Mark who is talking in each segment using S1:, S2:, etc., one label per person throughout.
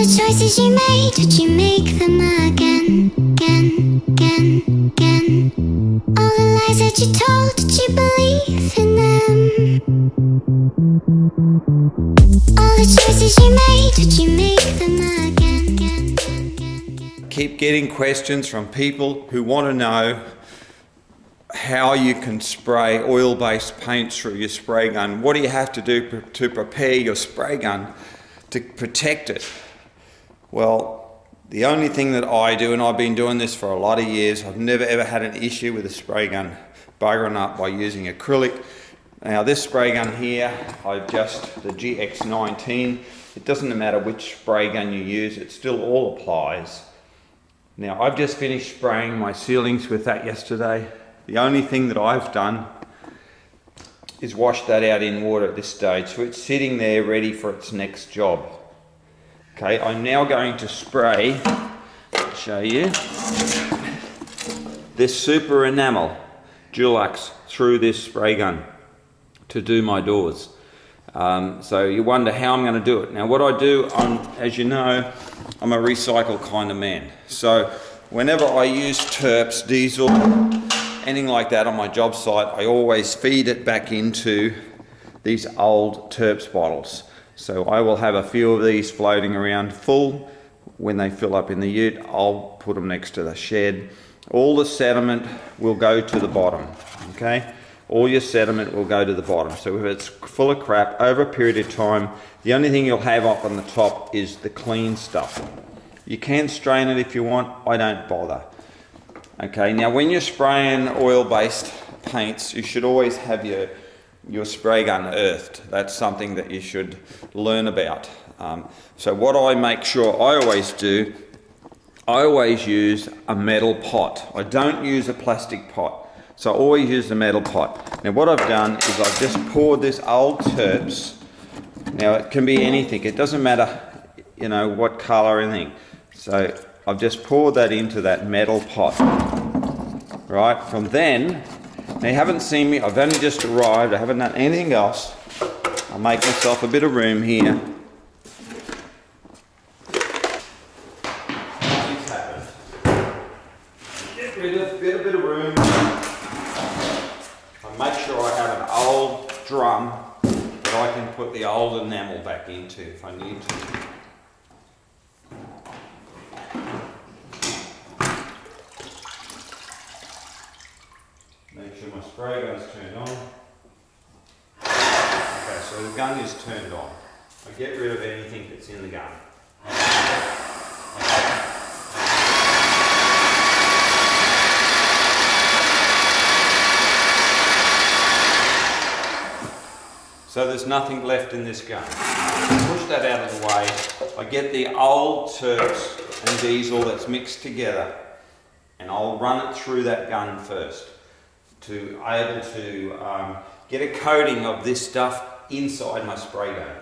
S1: the choices you made, would you make them again, again, again, again? All the lies that you told, did you believe in them? All the choices you made, would you make them again, again, again, again,
S2: keep getting questions from people who want to know how you can spray oil-based paints through your spray gun. What do you have to do to prepare your spray gun to protect it? Well, the only thing that I do, and I've been doing this for a lot of years, I've never ever had an issue with a spray gun buggering up by using acrylic. Now this spray gun here, I've just, the GX19, it doesn't matter which spray gun you use, it still all applies. Now I've just finished spraying my ceilings with that yesterday. The only thing that I've done is wash that out in water at this stage. So it's sitting there ready for its next job. Okay, I'm now going to spray, show you, this super enamel Dulux through this spray gun to do my doors. Um, so you wonder how I'm going to do it. Now what I do, I'm, as you know, I'm a recycle kind of man. So whenever I use terps, diesel, anything like that on my job site, I always feed it back into these old terps bottles. So I will have a few of these floating around full. When they fill up in the ute, I'll put them next to the shed. All the sediment will go to the bottom, okay? All your sediment will go to the bottom. So if it's full of crap over a period of time, the only thing you'll have up on the top is the clean stuff. You can strain it if you want, I don't bother. Okay, now when you're spraying oil-based paints, you should always have your your spray gun earthed. That's something that you should learn about. Um, so what I make sure I always do, I always use a metal pot. I don't use a plastic pot. So I always use a metal pot. Now what I've done is I've just poured this old terps. Now it can be anything. It doesn't matter, you know, what color or anything. So I've just poured that into that metal pot. Right, from then, now you haven't seen me, I've only just arrived, I haven't done anything else. I'll make myself a bit of room here. Get rid of, bit of room. I make sure I have an old drum that I can put the old enamel back into if I need to. Make sure my spray gun's turned on. Okay, so the gun is turned on. I get rid of anything that's in the gun. So there's nothing left in this gun. Push that out of the way. I get the old terps and diesel that's mixed together and I'll run it through that gun first to able to um, get a coating of this stuff inside my spray gun.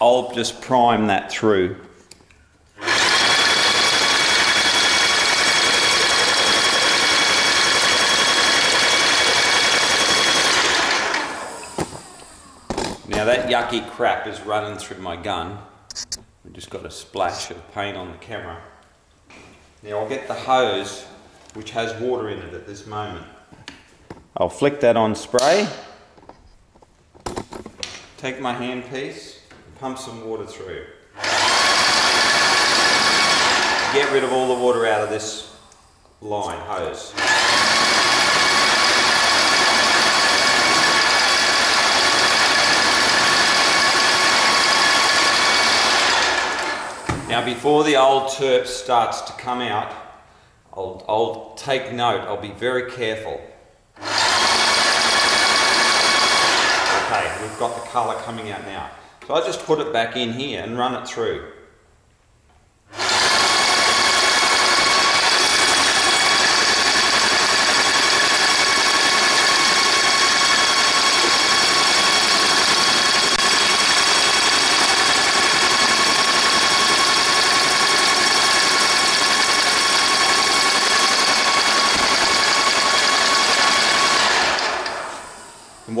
S2: I'll just prime that through. Now that yucky crap is running through my gun. We just got a splash of paint on the camera. Now I'll get the hose which has water in it at this moment. I'll flick that on spray. Take my handpiece, pump some water through. Get rid of all the water out of this line, hose. Now before the old terp starts to come out, I'll, I'll take note, I'll be very careful. Okay, we've got the colour coming out now. So I just put it back in here and run it through.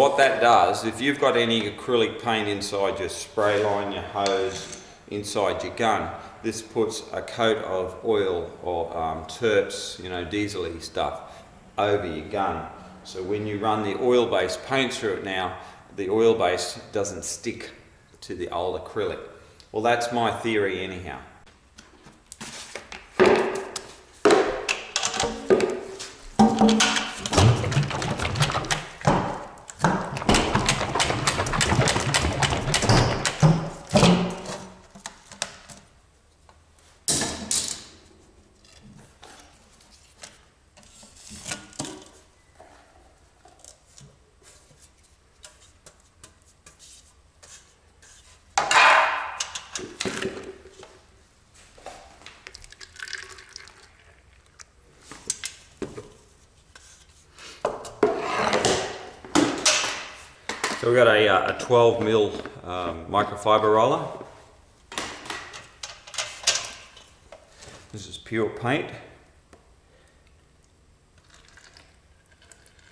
S2: What that does, if you've got any acrylic paint inside your spray line, your hose, inside your gun, this puts a coat of oil or um, terps, you know, diesely stuff over your gun. So when you run the oil-based paint through it now, the oil base doesn't stick to the old acrylic. Well, that's my theory anyhow. So we've got a, uh, a 12 mil um, microfiber roller. This is pure paint.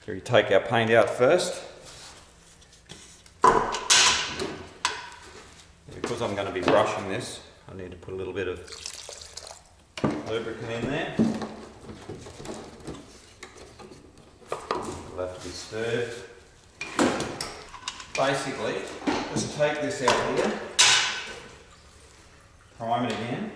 S2: So we take our paint out first. Because I'm going to be brushing this, I need to put a little bit of lubricant in there. It'll have to be stirred basically just take this out here, prime it again.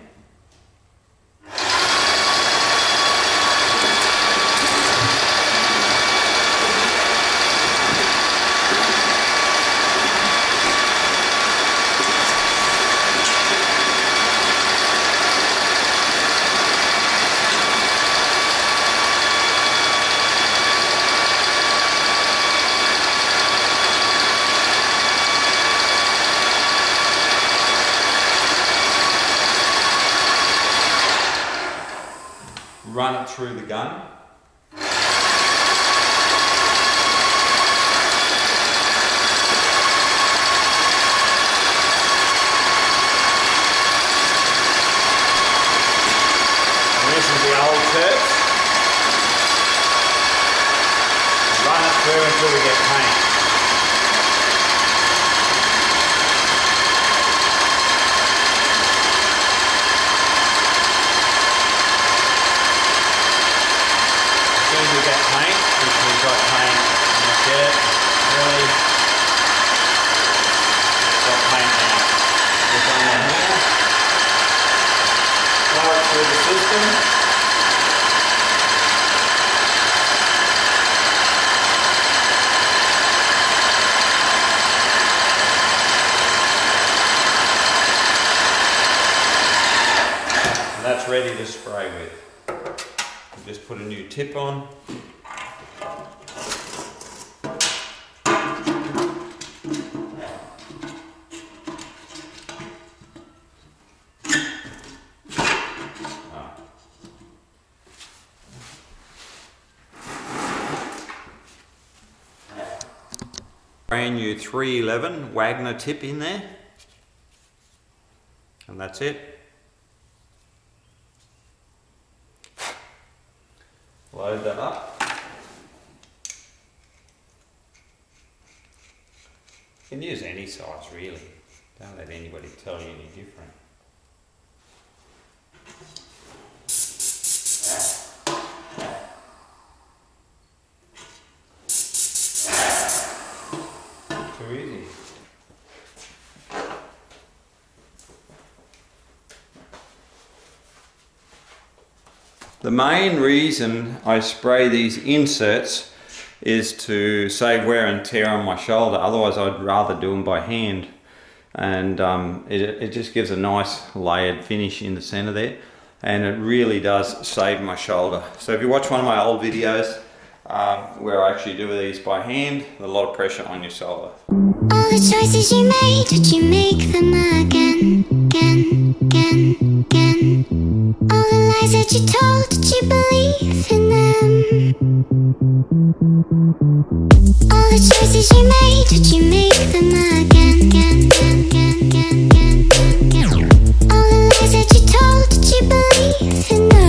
S2: Run it through the gun. This is the old tips. Run it through until we get paint. As soon as we get paint, which we've got paint in the shirt, really got paint now. Just on that here. Flow it through the system. And ready to spray with. Just put a new tip on. Brand new 311 Wagner tip in there. And that's it. Load that up. You can use any size really. Don't let anybody tell you any different. Too easy. The main reason I spray these inserts is to save wear and tear on my shoulder. Otherwise, I'd rather do them by hand. And um, it, it just gives a nice layered finish in the center there. And it really does save my shoulder. So if you watch one of my old videos um, where I actually do these by hand, a lot of pressure on your shoulder.
S1: All the choices you made, would you make them again, again, again, again? All the lies that you told, did you believe in them? All the choices you made, did you make them again? All the lies that you told, did you believe them?